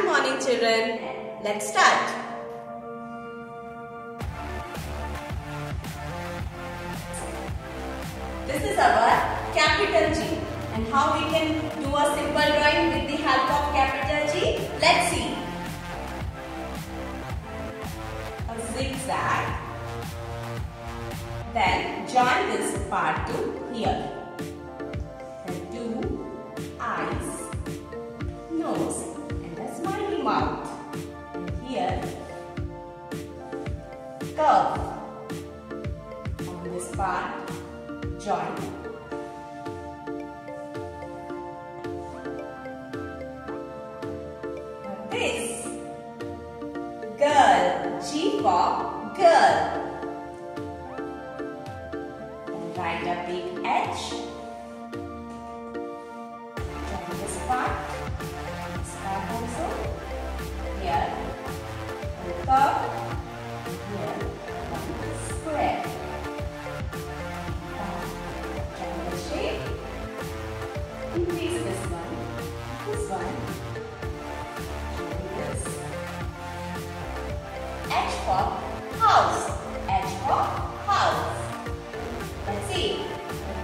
morning children. Let's start. This is our capital G. And how we can do a simple drawing with the help of capital G? Let's see. A zigzag. Then join this part to here. Part join. Like this. Girl. G for girl. And write a big H. house. H for house. Let's see.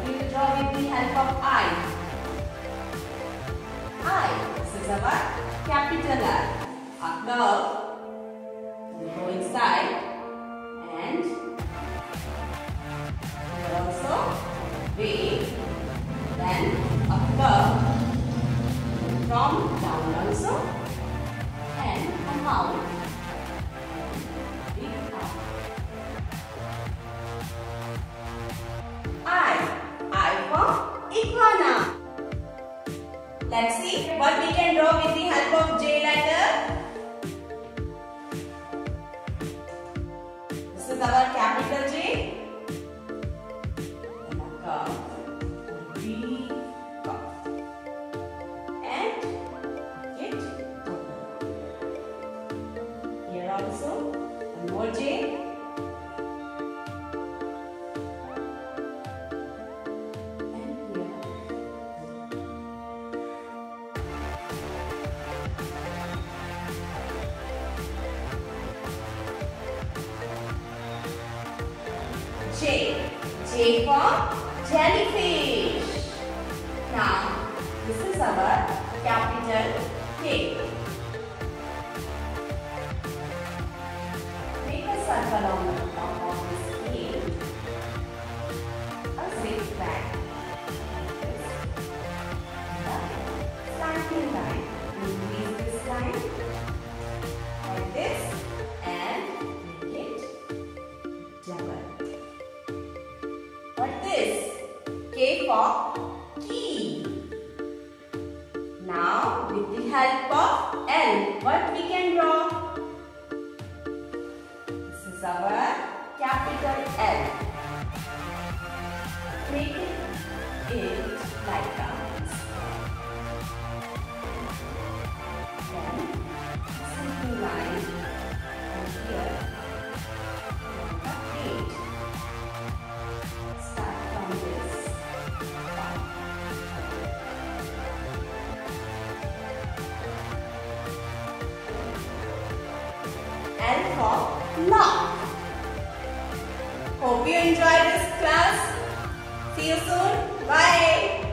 We will draw with the help of I. I. This is our capital I. A curve. We go inside and also V. Then a curve from down also and a mouth. Let's see what we can draw with the help of J letter. This is our J for jellyfish. Now, this is our capital K. For key. Now with the help of L, what we can draw? This is our capital L. Make it like that. Lock. Hope you enjoyed this class. See you soon. Bye.